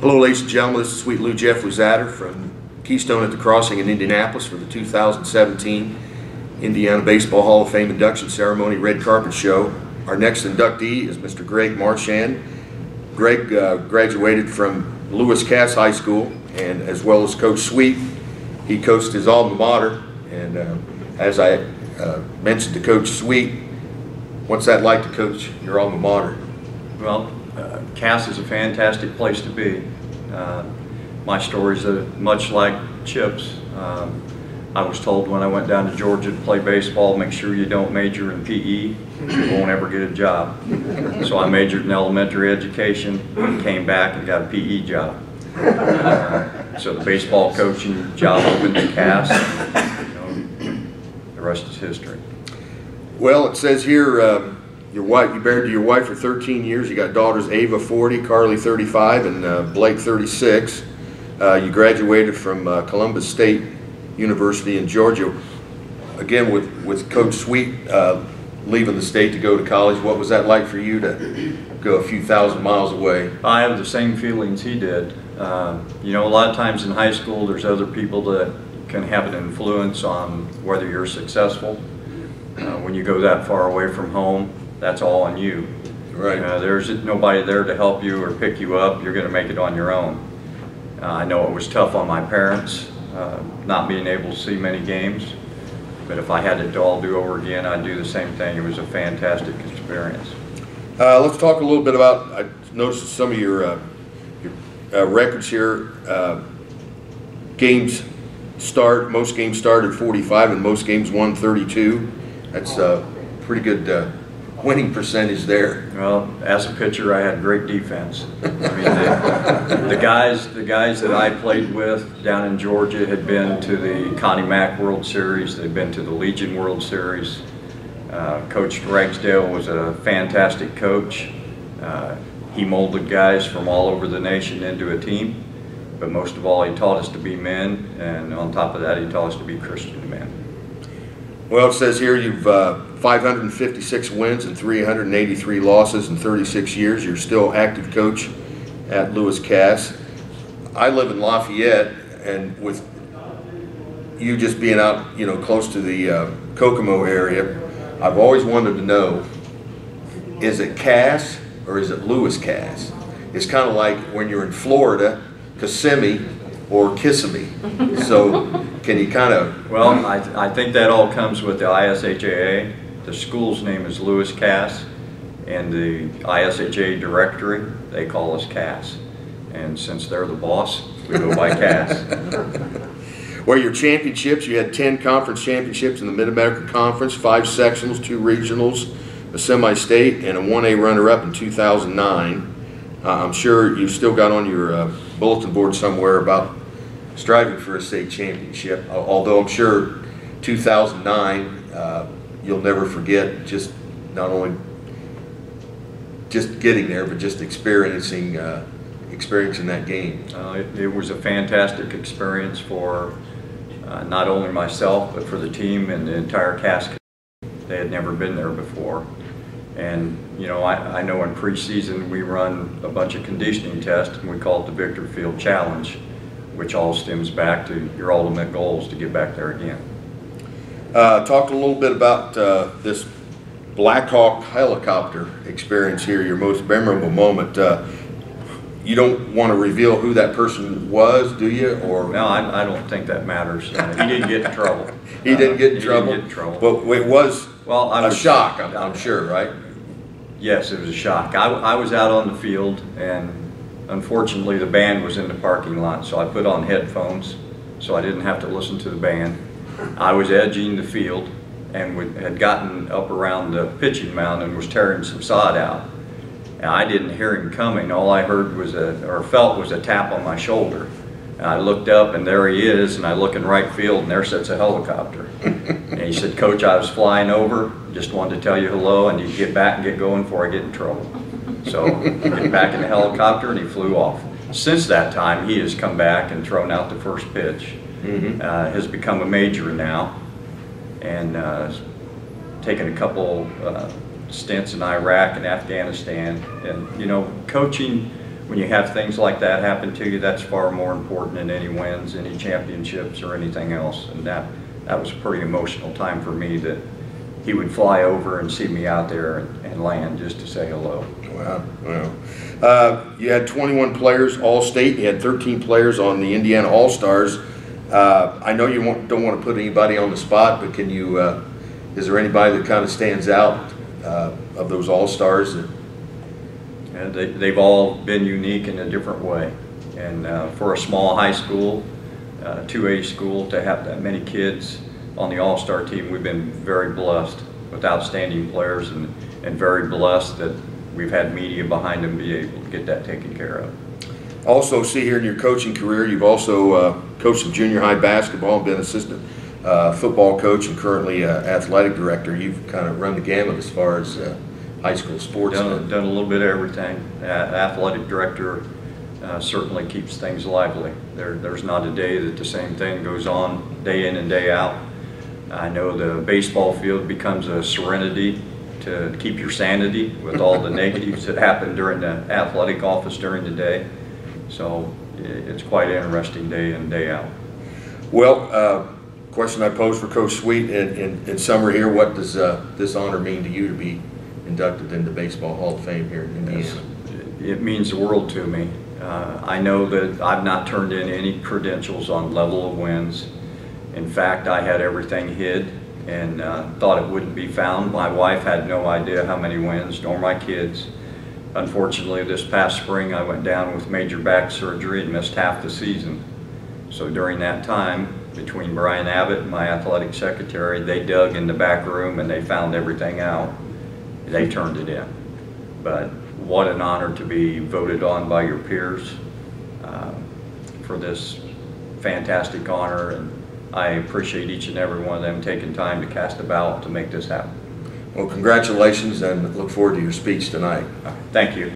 Hello, ladies and gentlemen. This is Sweet Lou Jeff Luzadder from Keystone at the Crossing in Indianapolis for the 2017 Indiana Baseball Hall of Fame induction ceremony red carpet show. Our next inductee is Mr. Greg Marschand. Greg uh, graduated from Lewis Cass High School and as well as Coach Sweet. He coached his alma mater and uh, as I uh, mentioned to Coach Sweet, what's that like to coach your alma mater? Well, uh, Cass is a fantastic place to be. Uh, my story is much like Chip's. Um, I was told when I went down to Georgia to play baseball, make sure you don't major in PE, you won't ever get a job. So I majored in elementary education, came back and got a PE job. Uh, so the baseball coaching job opened to Cass. You know, the rest is history. Well, it says here, um, your wife, you married to your wife for 13 years. You got daughters Ava 40, Carly 35, and uh, Blake 36. Uh, you graduated from uh, Columbus State University in Georgia. Again, with, with Coach Sweet uh, leaving the state to go to college, what was that like for you to go a few thousand miles away? I have the same feelings he did. Uh, you know, a lot of times in high school, there's other people that can have an influence on whether you're successful. Uh, when you go that far away from home, that's all on you. Right. Uh, there's nobody there to help you or pick you up. You're going to make it on your own. Uh, I know it was tough on my parents, uh, not being able to see many games. But if I had it all do over again, I'd do the same thing. It was a fantastic experience. Uh, let's talk a little bit about, I noticed some of your, uh, your uh, records here. Uh, games start, most games started 45 and most games won 32. That's a pretty good uh, winning percentage there. Well, as a pitcher, I had great defense. I mean, the, the, guys, the guys that I played with down in Georgia had been to the Connie Mack World Series. They'd been to the Legion World Series. Uh, coach Ragsdale was a fantastic coach. Uh, he molded guys from all over the nation into a team. But most of all, he taught us to be men, and on top of that, he taught us to be Christian men. Well, it says here you've uh, 556 wins and 383 losses in 36 years. You're still active coach at Lewis Cass. I live in Lafayette, and with you just being out, you know, close to the uh, Kokomo area, I've always wanted to know: is it Cass or is it Lewis Cass? It's kind of like when you're in Florida, Kissimmee or Kissimmee. So, can you kind of? Well, I, I think that all comes with the IHSAA. The school's name is Lewis Cass, and the ISHA directory, they call us Cass. And since they're the boss, we go by Cass. Well, your championships, you had 10 conference championships in the Mid-America Conference, five sectionals, two regionals, a semi-state, and a 1A runner-up in 2009. Uh, I'm sure you've still got on your uh, bulletin board somewhere about striving for a state championship, although I'm sure 2009 uh, you'll never forget just not only just getting there, but just experiencing uh, experiencing that game. Uh, it, it, was a fantastic experience for uh, not only myself, but for the team and the entire cast. They had never been there before. And, you know, I, I know in preseason we run a bunch of conditioning tests, and we call it the Victory Field Challenge, which all stems back to your ultimate goals to get back there again. Uh, talked a little bit about uh, this Blackhawk helicopter experience here, your most memorable moment. Uh, you don't want to reveal who that person was, do you? Or no, I, I don't think that matters. Uh, he didn't get in trouble. he didn't get in uh, trouble. Get in trouble. But it was well, I a shock. I'm, I'm, sure, right? Yes, it was a shock. I, I was out on the field, and unfortunately, the band was in the parking lot, so I put on headphones, so I didn't have to listen to the band. I was edging the field and would, had gotten up around the pitching mound and was tearing some sod out. And I didn't hear him coming. All I heard was a, or felt was a tap on my shoulder. And I looked up and there he is, and I look in right field and there sits a helicopter. and he said, Coach, I was flying over, just wanted to tell you hello, and you get back and get going before I get in trouble. So he get back in the helicopter and he flew off. Since that time, he has come back and thrown out the first pitch. Mm -hmm. uh, has become a major now and uh, taken a couple uh, stints in Iraq and Afghanistan. And, you know, coaching when you have things like that happen to you, that's far more important than any wins, any championships, or anything else. And that, that was a pretty emotional time for me that he would fly over and see me out there and, and land just to say hello. Wow, wow. Uh, you had 21 players All-State. You had 13 players on the Indiana All-Stars. Uh, I know you don't want to put anybody on the spot, but can you? Uh, is there anybody that kind of stands out uh, of those All-Stars? That, And they, they've all been unique in a different way. And uh, for a small high school, uh, 2A school, to have that many kids on the All-Star team, we've been very blessed with outstanding players and, and very blessed that we've had media behind them be able to get that taken care of. Also, see here in your coaching career, you've also uh, coached some junior high basketball, been assistant uh, football coach, and currently uh, athletic director. You've kind of run the gamut as far as uh, high school sports. Done, done a little bit of everything. Athletic director uh, certainly keeps things lively. There, there's not a day that the same thing goes on day in and day out. I know the baseball field becomes a serenity to keep your sanity with all the negatives that happen during the athletic office during the day. So it's quite an interesting day in, day out. Well, uh, question I posed for Coach Sweet in, in, in summary here, what does uh, this honor mean to you to be inducted into Baseball Hall of Fame here in Indiana? It means the world to me. Uh, I know that I've not turned in any credentials on level of wins. In fact, I had everything hid and uh, thought it wouldn't be found. My wife had no idea how many wins, nor my kids. Unfortunately, this past spring, I went down with major back surgery and missed half the season. So during that time, between Brian Abbott and my athletic secretary, they dug in the back room and they found everything out. They turned it in. But what an honor to be voted on by your peers uh, for this fantastic honor. And I appreciate each and every one of them taking time to cast a ballot to make this happen. Well, congratulations and look forward to your speech tonight. Thank you.